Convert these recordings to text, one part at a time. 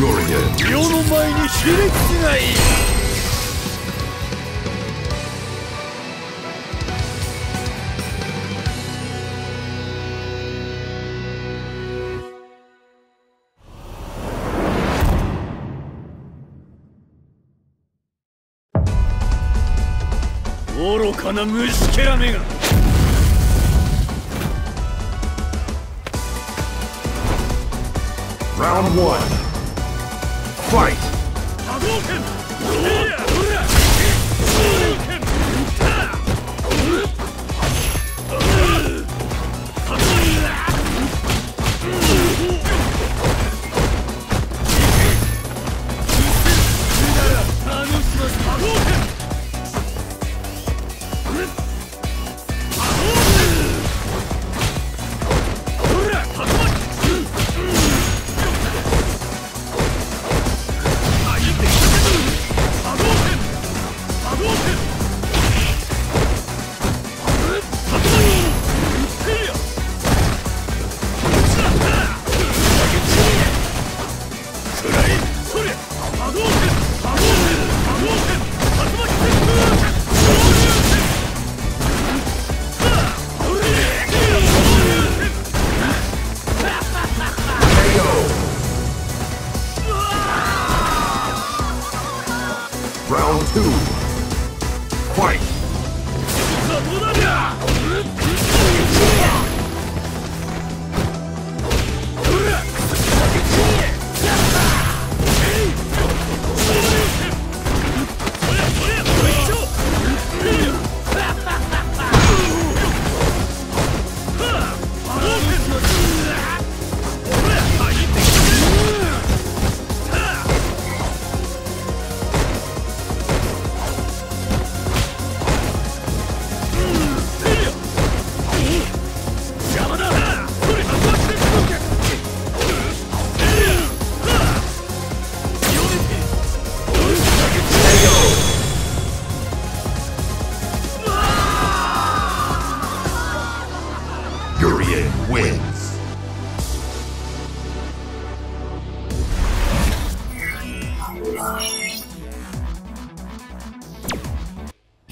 世の前にひれ伏がいい愚かな虫けらめが Round one. Fight.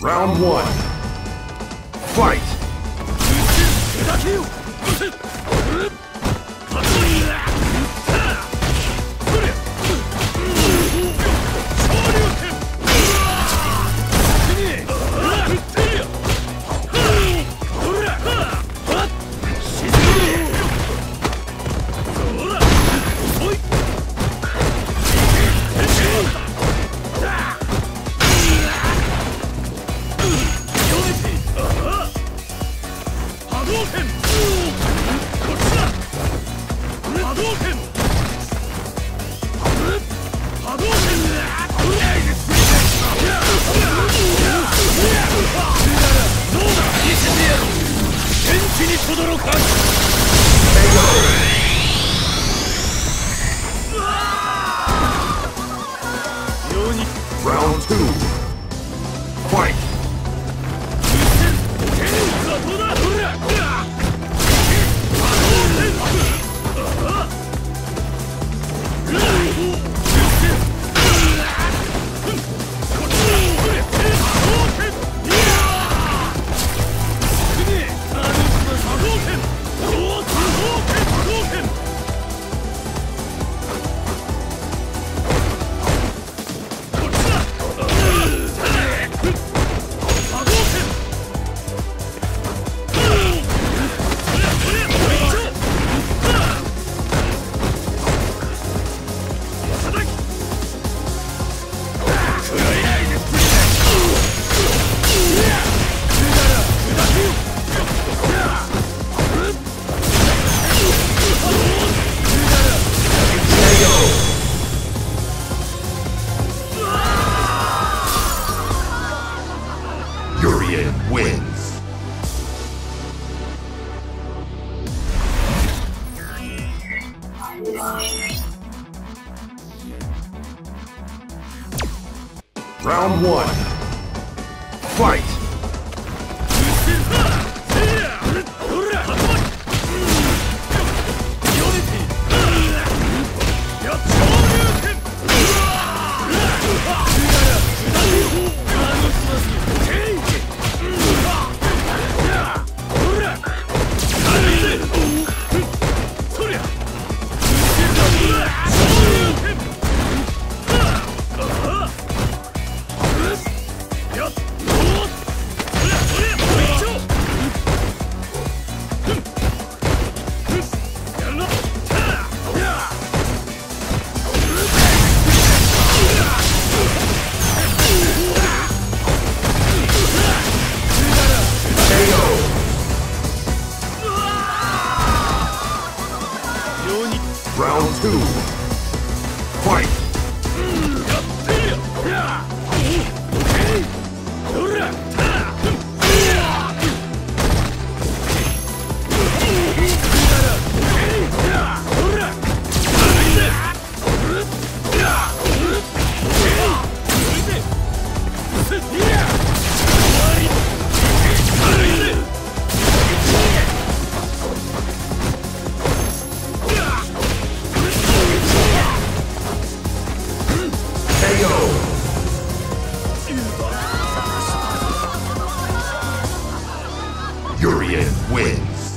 Round one. Fight! Round two. Round one. Fight! And wins.